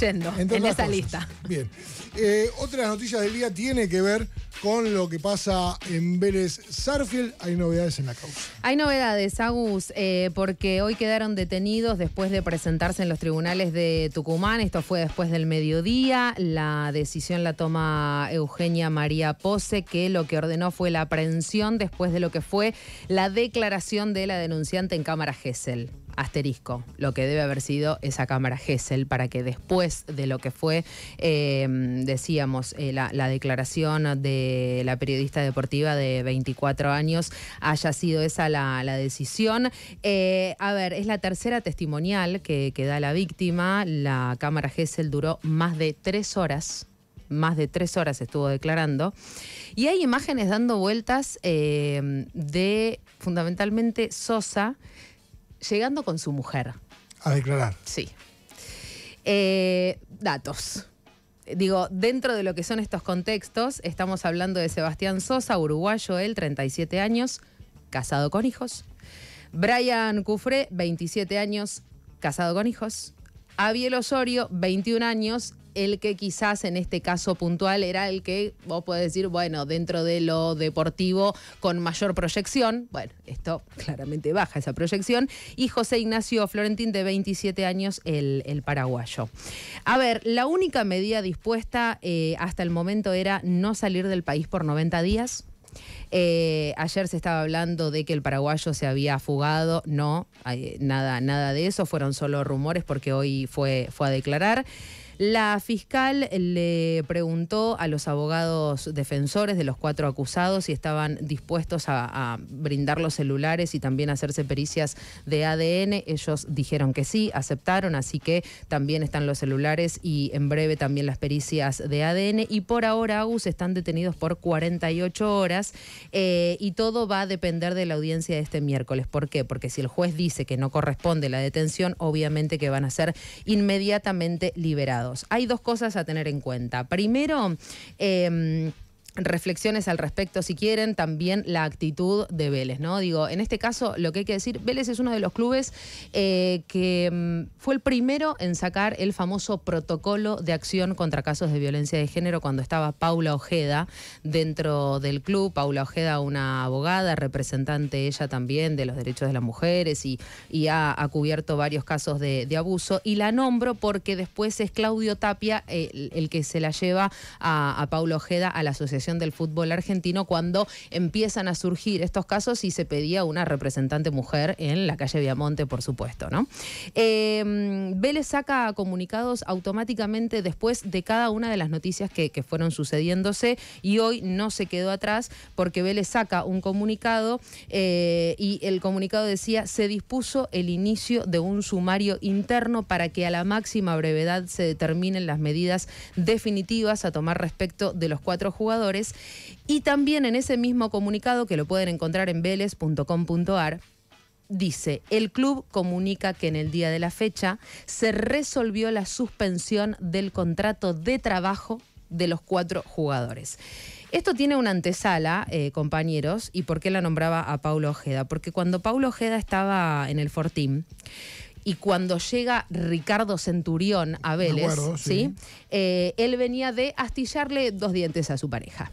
yendo Entre en otras esa cosas. lista. Bien. Eh, otra noticia del día tiene que ver con lo que pasa en Vélez Sarfield. Hay novedades en la causa. Hay novedades, Agus, eh, porque hoy quedaron detenidos después de presentarse en los tribunales de Tucumán. Esto fue después del mediodía. La decisión la toma Eugenia María Pose, que lo que ordenó fue la aprehensión después de lo que fue la declaración de la denunciante en Cámara Gesell. Asterisco, lo que debe haber sido esa cámara Gesell para que después de lo que fue, eh, decíamos, eh, la, la declaración de la periodista deportiva de 24 años haya sido esa la, decisión. Eh, a ver, es la tercera testimonial que, da la víctima. La cámara Gesell duró más de tres horas más de tres horas estuvo declarando. Y hay imágenes dando vueltas eh, de fundamentalmente Sosa llegando con su mujer. A declarar. Sí. Eh, datos. Digo, dentro de lo que son estos contextos, estamos hablando de Sebastián Sosa, uruguayo, él, 37 años, casado con hijos. Brian Cufré, 27 años, casado con hijos. Abiel Osorio, 21 años, el que quizás en este caso puntual era el que vos podés decir, bueno, dentro de lo deportivo con mayor proyección, bueno, esto claramente baja esa proyección, y José Ignacio Florentín de 27 años, el, paraguayo. A ver, la única medida dispuesta eh, hasta el momento era no salir del país por 90 días. Eh, ayer se estaba hablando de que el paraguayo se había fugado. No, nada, nada de eso. Fueron solo rumores porque hoy fue, fue a declarar. La fiscal le preguntó a los abogados defensores de los cuatro acusados si estaban dispuestos a, brindar los celulares y también hacerse pericias de ADN. Ellos dijeron que sí, aceptaron, así que también están los celulares y en breve también las pericias de ADN. Y por ahora, Agus, están detenidos por 48 horas eh, y todo va a depender de la audiencia de este miércoles. ¿Por qué? Porque si el juez dice que no corresponde la detención, obviamente que van a ser inmediatamente liberados. Hay dos cosas a tener en cuenta. Primero, em, reflexiones al respecto si quieren, también la actitud de Vélez, ¿no? Digo, en este caso lo que hay que decir, Vélez es uno de los clubes eh, que mm, fue el primero en sacar el famoso protocolo de acción contra casos de violencia de género cuando estaba Paula Ojeda dentro del club. Paula Ojeda, una abogada, representante ella también de los derechos de las mujeres y, y ha, cubierto varios casos de, abuso. Y la nombro porque después es Claudio Tapia el, el que se la lleva a, a Paula Ojeda a la Asociación del Fútbol Argentino cuando empiezan a surgir estos casos y se pedía una representante mujer en la calle Viamonte, por supuesto, ¿no? Eh, Vélez saca comunicados automáticamente después de cada una de las noticias que, fueron sucediéndose y hoy no se quedó atrás porque Vélez saca un comunicado eh, y el comunicado decía se dispuso el inicio de un sumario interno para que a la máxima brevedad se determinen las medidas definitivas a tomar respecto de los cuatro jugadores y también en ese mismo comunicado que lo pueden encontrar en veles.com.ar Dice, el club comunica que en el día de la fecha se resolvió la suspensión del contrato de trabajo de los cuatro jugadores. Esto tiene una antesala, eh, compañeros, y por qué la nombraba a Paulo Ojeda. Porque cuando Paulo Ojeda estaba en el Fortín y cuando llega Ricardo Centurión a Vélez, acuerdo, sí. Eh, él venía de astillarle dos dientes a su pareja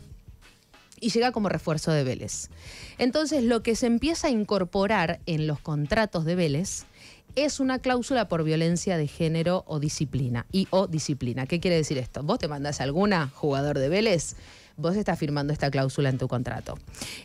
y llega como refuerzo de Vélez. Entonces, lo que se empieza a incorporar en los contratos de Vélez es una cláusula por violencia de género o disciplina. Y o disciplina. ¿Qué quiere decir esto? ¿Vos te mandás a alguna jugador de Vélez? Vos estás firmando esta cláusula en tu contrato.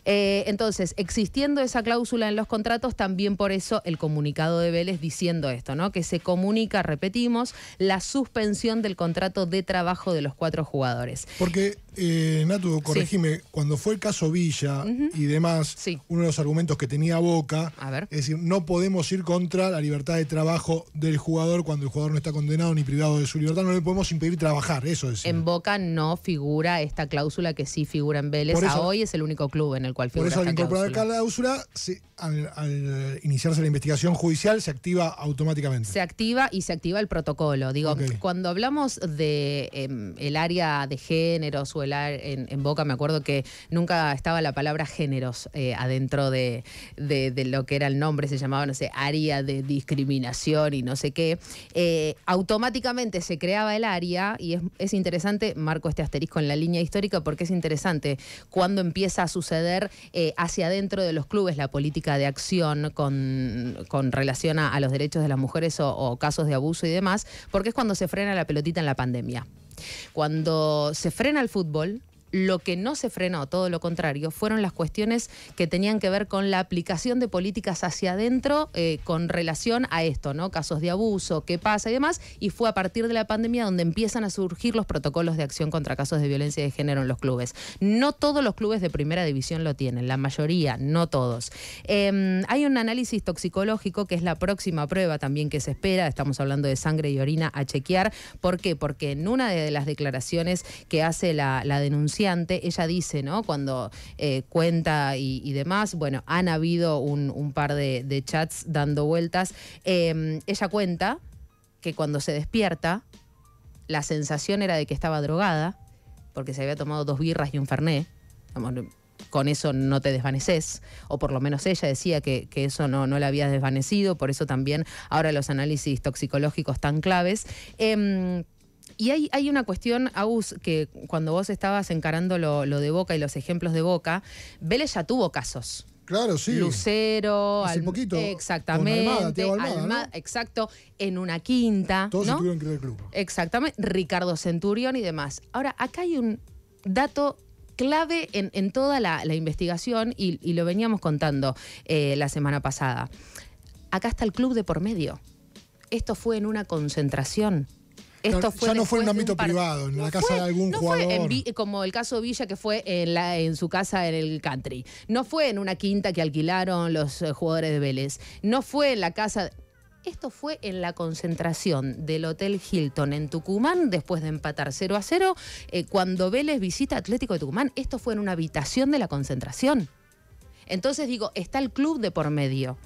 Eh, entonces, existiendo esa cláusula en los contratos, también por eso el comunicado de Vélez diciendo esto, ¿no? Que se comunica, repetimos, la suspensión del contrato de trabajo de los cuatro jugadores. Porque, eh, Natu, corregime, cuando fue el caso Villa y demás, Sí. uno de los argumentos que tenía Boca, A ver. es decir, no podemos ir contra la libertad de trabajo del jugador cuando el jugador no está condenado ni privado de su libertad, no le podemos impedir trabajar, eso es. En Boca no figura esta cláusula cláusula que sí figura en Vélez. Por eso- a hoy es el único club en el cual Por figura eso al incorporar cláusula. cláusula, se- al, al iniciarse la investigación judicial se activa automáticamente. Se activa y se activa el protocolo. Digo, cuando hablamos de em, el área de géneros o el ar- en, en Boca, me acuerdo que nunca estaba la palabra géneros eh, adentro de, de- de lo que era el nombre, se llamaba, no sé, área de discriminación y no sé qué. Eh, automáticamente se creaba el área y es, es interesante, marco este asterisco en la línea histórica porque es interesante cuando empieza a suceder eh, hacia adentro de los clubes la política de acción con, con relación a, los derechos de las mujeres o casos de abuso y demás, porque es cuando se frena la pelotita en la pandemia. Cuando se frena el fútbol, lo que no se frenó, todo lo contrario, fueron las cuestiones que tenían que ver con la aplicación de políticas hacia adentro eh, con relación a esto, ¿no? Casos de abuso, qué pasa y demás. Y fue a partir de la pandemia donde empiezan a surgir los protocolos de acción contra casos de violencia de género en los clubes. No todos los clubes de primera división lo tienen, la mayoría, no todos. Eh, hay un análisis toxicológico que es la próxima prueba también que se espera. Estamos hablando de sangre y orina a chequear. ¿Por qué? Porque en una de las declaraciones que hace la, la ella dice, ¿no? Cuando eh, cuenta y, demás, bueno, han habido un, par de, chats dando vueltas. Eh, ella cuenta que cuando se despierta, la sensación era de que estaba drogada, porque se había tomado dos birras y un fernet. Vamos, con eso no te desvaneces, o por lo menos ella decía que, que eso no, no la había desvanecido, por eso también ahora los análisis toxicológicos tan claves. Em, y hay, hay una cuestión, Agus, que cuando vos estabas encarando lo, lo de Boca y los ejemplos de Boca, Vélez ya tuvo casos. Claro, sí. Lucero, Hace Al- poquito, con exactamente, Almada, Thiago Almada, Alma- ¿no? exacto, en una quinta, Todos ¿no? tuvieron que ir club. Exactamente, Ricardo Centurión y demás. Ahora, acá hay un dato clave en, en toda la, la investigación y, y lo veníamos contando eh, la semana pasada. Acá está el club de por medio. Esto fue en una concentración. Esto fue ya no fue en un ámbito par- privado, en la casa fue- de algún no fue en jugador. Vi- como el caso Villa que fue en, la, en su casa en el country. No fue en una quinta que alquilaron los eh, jugadores de Vélez. No fue en la casa... Esto fue en la concentración del Hotel Hilton en Tucumán, después de empatar 0 a 0, eh, cuando Vélez visita Atlético de Tucumán. Esto fue en una habitación de la concentración. Entonces digo, está el club de por medio.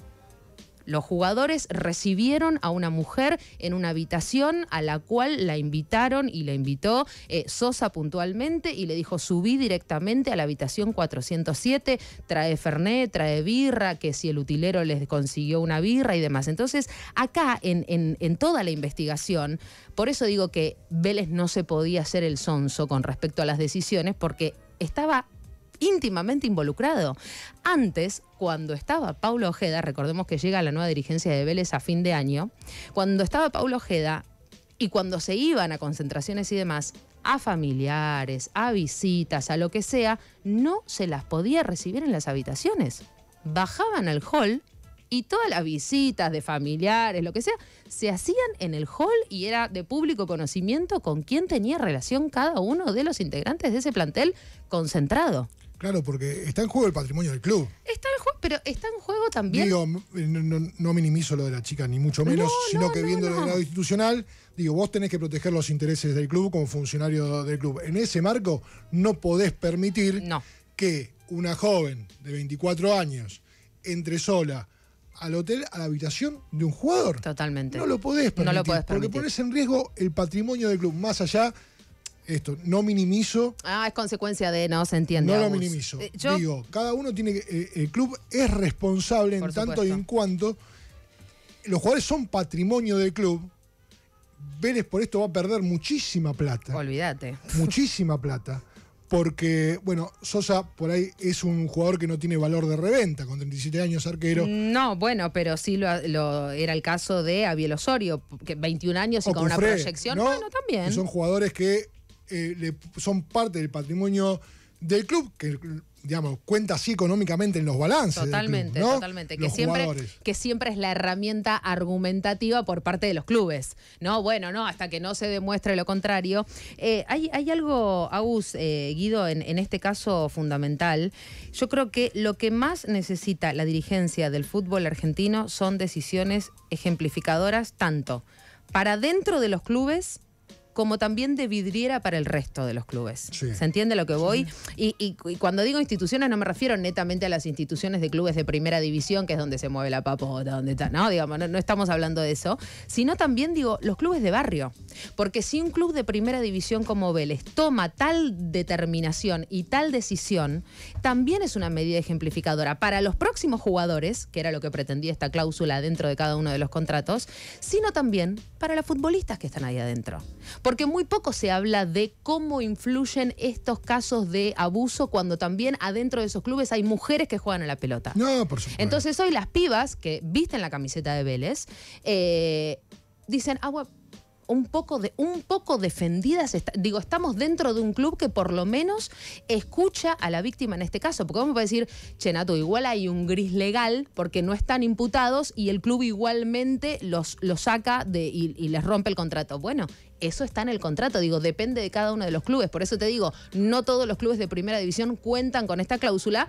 Los jugadores recibieron a una mujer en una habitación a la cual la invitaron y la invitó eh, Sosa puntualmente y le dijo subí directamente a la habitación 407, trae Fernet, trae birra, que si el utilero les consiguió una birra y demás. Entonces, acá en, en- en toda la investigación, por eso digo que Vélez no se podía hacer el sonso con respecto a las decisiones porque estaba íntimamente involucrado. Antes, cuando estaba Paulo Ojeda, recordemos que llega la nueva dirigencia de Vélez a fin de año, cuando estaba Paulo Ojeda y cuando se iban a concentraciones y demás, a familiares, a visitas, a lo que sea, no se las podía recibir en las habitaciones. Bajaban al hall y todas las visitas de familiares, lo que sea, se hacían en el hall y era de público conocimiento con quién tenía relación cada uno de los integrantes de ese plantel concentrado. Claro, porque está en juego el patrimonio del club. Está en juego, pero está en juego también. Digo, m- no, minimizo lo de la chica, ni mucho menos, No, sino no, que viendo el lado institucional, digo, vos tenés que proteger los intereses del club como funcionario del club. En ese marco, no podés permitir que una joven de 24 años entre sola al hotel, a la habitación de un jugador. Totalmente. No lo podés permitir, No lo podés porque permitir. pones en riesgo el patrimonio del club. Más allá, esto, no minimizo, Ah, es consecuencia de no se entiende. no lo Agus. minimizo. Eh, yo, Digo, cada uno tiene que. eh, el club es responsable en tanto y en cuanto los jugadores son patrimonio del club. Vélez por esto va a perder muchísima plata. olvídate. Muchísima plata. Porque, bueno, Sosa por ahí es un jugador que no tiene valor de reventa, con 37 años arquero. No, bueno, pero sí lo, lo- era el caso de Abiel Osorio, que 21 años y o con una proyección. ¿no? Bueno, también. Que son jugadores que eh, le- son parte del patrimonio del club, que digamos, cuenta así económicamente en los balances. club, Totalmente, ¿no? totalmente. Que Los siempre, jugadores. que siempre es la herramienta argumentativa por parte de los clubes. No, bueno, no, hasta que no se demuestre lo contrario. Eh, hay, hay algo, Agus, eh, Guido, en, en este caso fundamental. Yo creo que lo que más necesita la dirigencia del fútbol argentino son decisiones ejemplificadoras tanto para dentro de los clubes como también de vidriera para el resto de los clubes. Sí. ¿Se entiende lo que voy? Y, y- y cuando digo instituciones no me refiero netamente a las instituciones de clubes de primera división, que es donde se mueve la papota, donde está, no, digamos, no, no estamos hablando de eso, sino también digo los clubes de barrio. Porque si un club de primera división como Vélez toma tal determinación y tal decisión, también es una medida ejemplificadora para los próximos jugadores, que era lo que pretendía esta cláusula dentro de cada uno de los contratos, sino también para los futbolistas que están ahí adentro. Porque muy poco se habla de cómo influyen estos casos de abuso cuando también adentro de esos clubes hay mujeres que juegan a la pelota. No, por supuesto. Entonces hoy las pibas que visten la camiseta de Vélez eh, dicen, ah, bueno, un poco, de, un poco defendidas, digo, estamos dentro de un club que por lo menos escucha a la víctima en este caso, porque vamos a decir, che, Nato, igual hay un gris legal porque no están imputados y el club igualmente los, saca de, y les rompe el contrato. Bueno, eso está en el contrato, digo, depende de cada uno de los clubes, por eso te digo, no todos los clubes de primera división cuentan con esta cláusula,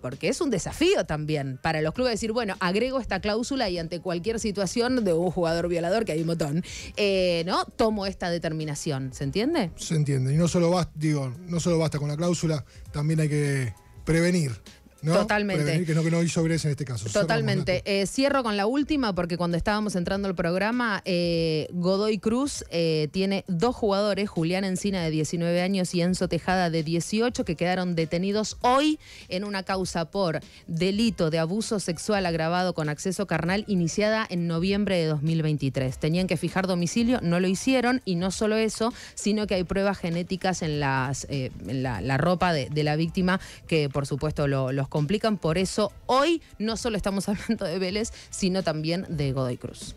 porque es un desafío también para los clubes decir, bueno, agrego esta cláusula y ante cualquier situación de un jugador violador, que hay un montón, eh, ¿no? Tomo esta determinación. ¿Se entiende? Se entiende. Y no solo basta, no solo basta con la cláusula, también hay que prevenir. ¿No? Totalmente. Prevenir que no, que no hizo Grez en este caso. Totalmente. Eh, cierro con la última porque cuando estábamos entrando al programa, eh, Godoy Cruz eh, tiene dos jugadores, Julián Encina de 19 años y Enzo Tejada de 18, que quedaron detenidos hoy en una causa por delito de abuso sexual agravado con acceso carnal iniciada en noviembre de 2023. Tenían que fijar domicilio, no lo hicieron y no solo eso, sino que hay pruebas genéticas en, las, eh, en la, la ropa de, de la víctima que por supuesto lo- los complican. Por eso hoy no solo estamos hablando de Vélez, sino también de Godoy Cruz.